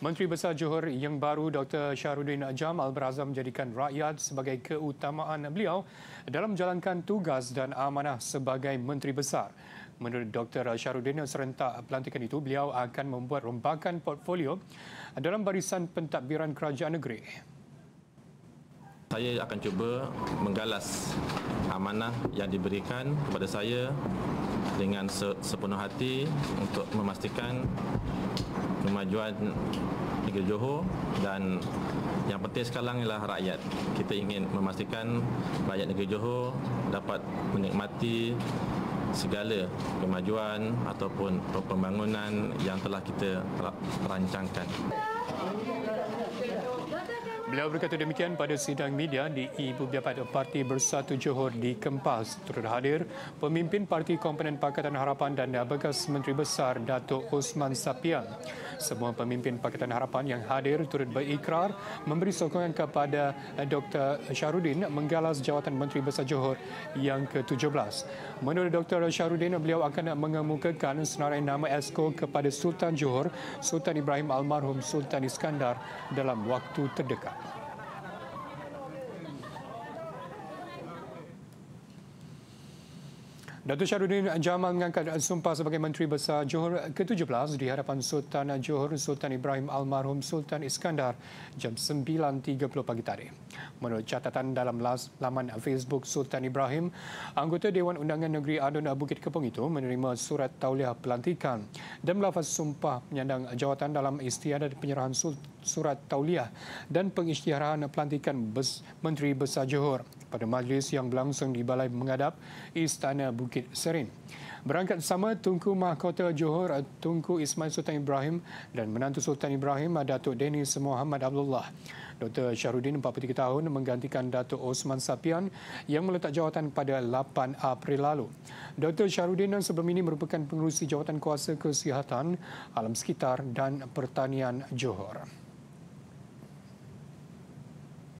Menteri Besar Johor yang baru Dr. Syahrudin Jamal berazam menjadikan rakyat sebagai keutamaan beliau dalam menjalankan tugas dan amanah sebagai Menteri Besar. Menurut Dr. Syahrudin serentak pelantikan itu, beliau akan membuat rombakan portfolio dalam barisan pentadbiran kerajaan negeri. Saya akan cuba menggalas amanah yang diberikan kepada saya dengan sepenuh hati untuk memastikan kemajuan negeri Johor dan yang penting sekarang ialah rakyat. Kita ingin memastikan rakyat negeri Johor dapat menikmati segala kemajuan ataupun pembangunan yang telah kita rancangkan. Beliau berkata demikian pada sidang media di Ibu Bapa Parti Bersatu Johor di Kempas. Turut hadir pemimpin Parti Komponen Pakatan Harapan dan bekas Menteri Besar Datuk Osman Sapian. Semua pemimpin Pakatan Harapan yang hadir turut berikrar memberi sokongan kepada Dr. Syarudin menggalas jawatan Menteri Besar Johor yang ke-17. Menurut Dr. Syarudin, beliau akan mengemukakan senarai nama ESCO kepada Sultan Johor, Sultan Ibrahim Almarhum Sultan Iskandar dalam waktu terdekat. Datuk Syarudin Jamal mengangkat sumpah sebagai Menteri Besar Johor ke-17 di hadapan Sultan Johor Sultan Ibrahim Almarhum Sultan Iskandar jam 9.30 pagi tadi. Menurut catatan dalam laman Facebook Sultan Ibrahim, anggota Dewan Undangan Negeri Adun Bukit Kepong itu menerima surat tauliah pelantikan dan melafaz sumpah penyandang jawatan dalam istiadat penyerahan surat tauliah dan pengisytiharan pelantikan Menteri Besar Johor pada majlis yang berlangsung di Balai Mengadap Istana Bukit Serin. Berangkat sama Tunku Mahkota Johor Tunku Ismail Sultan Ibrahim dan menantu Sultan Ibrahim Datuk Denis Muhammad Abdullah. Dr. Syahrudin 43 tahun menggantikan Datuk Osman Sapian yang meletak jawatan pada 8 April lalu. Dr. Syahrudin sebelum ini merupakan pengurusi jawatan kuasa kesihatan, alam sekitar dan pertanian Johor.